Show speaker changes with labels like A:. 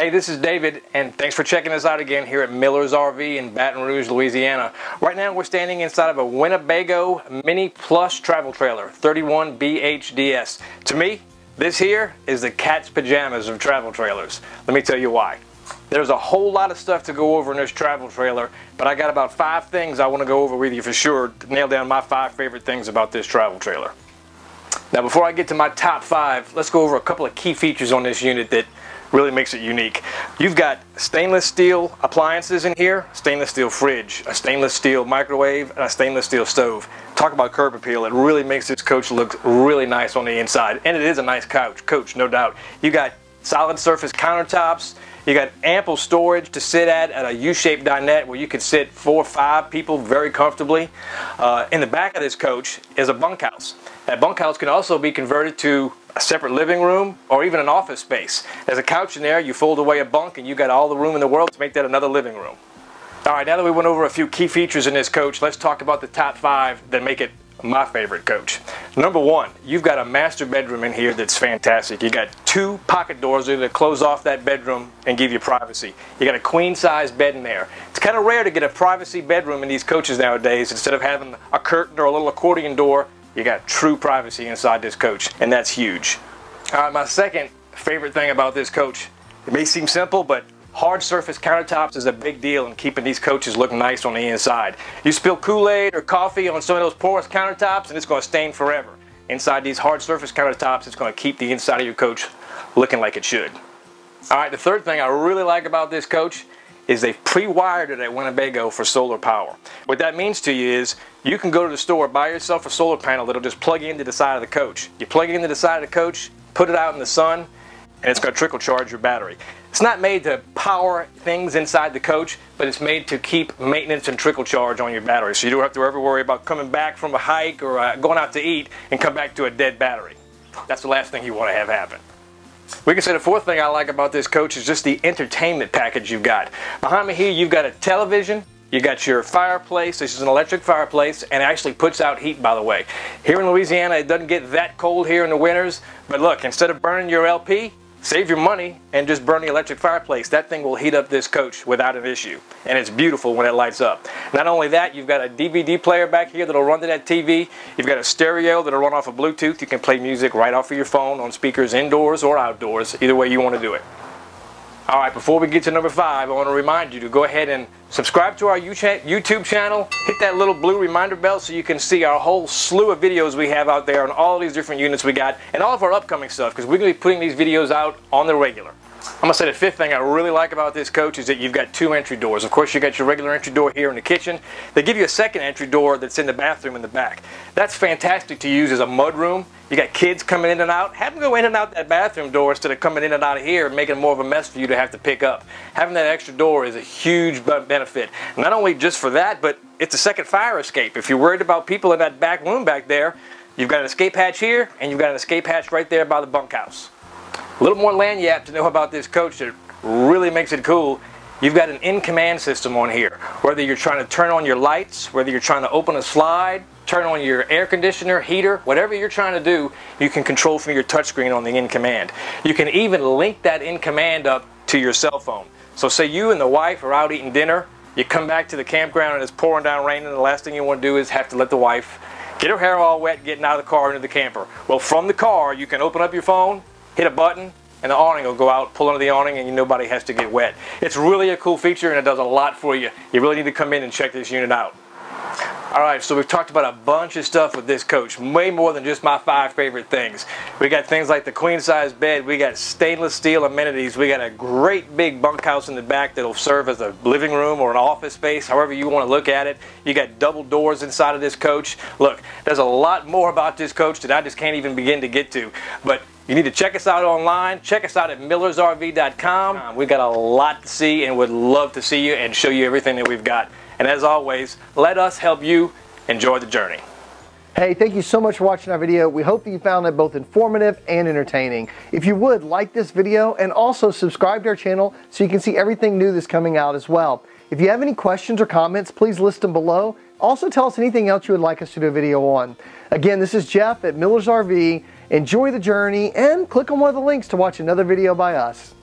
A: Hey, this is David, and thanks for checking us out again here at Miller's RV in Baton Rouge, Louisiana. Right now, we're standing inside of a Winnebago Minnie Plus travel trailer, 31 BHDS. To me, this here is the cat's pajamas of travel trailers. Let me tell you why. There's a whole lot of stuff to go over in this travel trailer, but I got about five things I want to go over with you for sure nail down my five favorite things about this travel trailer. Now, before I get to my top five, let's go over a couple of key features on this unit that really makes it unique. You've got stainless steel appliances in here, stainless steel fridge, a stainless steel microwave, and a stainless steel stove. Talk about curb appeal. It really makes this coach look really nice on the inside. And it is a nice couch, coach, no doubt. You got solid surface countertops. You got ample storage to sit at at a U-shaped dinette where you can sit four or five people very comfortably. Uh, in the back of this coach is a bunkhouse. That bunkhouse can also be converted to a separate living room or even an office space. There's a couch in there, you fold away a bunk and you got all the room in the world to make that another living room. All right, now that we went over a few key features in this coach, let's talk about the top five that make it my favorite coach. Number one, you've got a master bedroom in here that's fantastic. You got two pocket doors that close off that bedroom and give you privacy. You got a queen size bed in there. It's kind of rare to get a privacy bedroom in these coaches nowadays. Instead of having a curtain or a little accordion door, you got true privacy inside this coach, and that's huge. All right, my second favorite thing about this coach, it may seem simple, but hard surface countertops is a big deal in keeping these coaches look nice on the inside. You spill Kool-Aid or coffee on some of those porous countertops and it's going to stain forever. Inside these hard surface countertops, it's going to keep the inside of your coach looking like it should. All right, the third thing I really like about this coach is they've pre-wired it at Winnebago for solar power. What that means to you is you can go to the store, buy yourself a solar panel that'll just plug into the side of the coach. You plug it into the side of the coach, put it out in the sun, and it's going to trickle charge your battery. It's not made to power things inside the coach, but it's made to keep maintenance and trickle charge on your battery. So you don't have to ever worry about coming back from a hike or uh, going out to eat and come back to a dead battery. That's the last thing you want to have happen. We can say the fourth thing I like about this coach is just the entertainment package you've got. Behind me here, you've got a television, you got your fireplace, this is an electric fireplace, and it actually puts out heat, by the way. Here in Louisiana, it doesn't get that cold here in the winters, but look, instead of burning your LP, Save your money and just burn the electric fireplace. That thing will heat up this coach without an issue. And it's beautiful when it lights up. Not only that, you've got a DVD player back here that'll run to that TV. You've got a stereo that'll run off of Bluetooth. You can play music right off of your phone on speakers indoors or outdoors, either way you want to do it. All right, before we get to number five, I want to remind you to go ahead and subscribe to our YouTube channel. Hit that little blue reminder bell so you can see our whole slew of videos we have out there on all these different units we got and all of our upcoming stuff because we're going to be putting these videos out on the regular. I'm to say the fifth thing I really like about this coach is that you've got two entry doors. Of course, you got your regular entry door here in the kitchen. They give you a second entry door that's in the bathroom in the back. That's fantastic to use as a mud room. You got kids coming in and out. Have them go in and out that bathroom door instead of coming in and out of here and making more of a mess for you to have to pick up. Having that extra door is a huge benefit. Not only just for that, but it's a second fire escape. If you're worried about people in that back room back there, you've got an escape hatch here and you've got an escape hatch right there by the bunkhouse. A little more land lagniappe to know about this coach that really makes it cool. You've got an in-command system on here. Whether you're trying to turn on your lights, whether you're trying to open a slide, turn on your air conditioner, heater, whatever you're trying to do, you can control from your touchscreen on the in-command. You can even link that in-command up to your cell phone. So say you and the wife are out eating dinner, you come back to the campground and it's pouring down rain and the last thing you want to do is have to let the wife get her hair all wet getting out of the car into the camper. Well, from the car, you can open up your phone, hit a button, and the awning will go out, pull under the awning, and nobody has to get wet. It's really a cool feature, and it does a lot for you. You really need to come in and check this unit out. All right, so we've talked about a bunch of stuff with this coach, way more than just my five favorite things. We got things like the queen size bed, we got stainless steel amenities, we got a great big bunkhouse in the back that'll serve as a living room or an office space, however you want to look at it. You got double doors inside of this coach. Look, there's a lot more about this coach that I just can't even begin to get to, but you need to check us out online. Check us out at millersrv.com. We've got a lot to see and would love to see you and show you everything that we've got. And as always, let us help you enjoy the journey.
B: Hey, thank you so much for watching our video. We hope that you found it both informative and entertaining. If you would, like this video and also subscribe to our channel so you can see everything new that's coming out as well. If you have any questions or comments, please list them below. Also tell us anything else you would like us to do a video on. Again, this is Jeff at Miller's RV. Enjoy the journey and click on one of the links to watch another video by us.